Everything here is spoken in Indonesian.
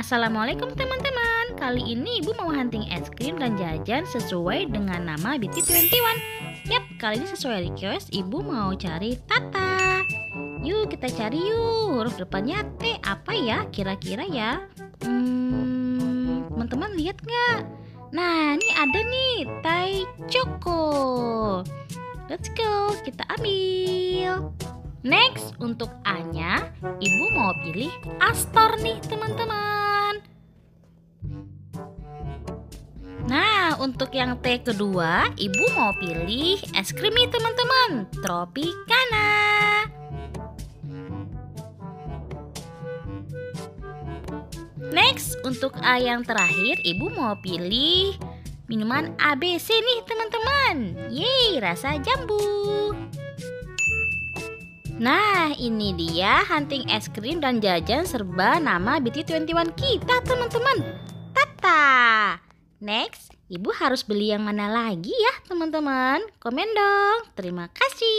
Assalamualaikum teman-teman. Kali ini ibu mau hunting es krim dan jajan sesuai dengan nama BT21 Yap, kali ini sesuai request ibu mau cari Tata. Yuk kita cari yuk. Huruf depannya T. Apa ya kira-kira ya? Hmm, teman-teman lihat nggak? Nah, ini ada nih Tai Choco. Let's go, kita ambil. Next, untuk A-nya, ibu mau pilih Astor nih teman-teman. Untuk yang T kedua, ibu mau pilih es krim nih teman-teman, Tropicana. Next, untuk A yang terakhir, ibu mau pilih minuman ABC nih teman-teman. Yeay, rasa jambu. Nah, ini dia hunting es krim dan jajan serba nama BT21 kita, teman-teman. Tata. Next, Ibu harus beli yang mana lagi ya, teman-teman? Komen dong. Terima kasih.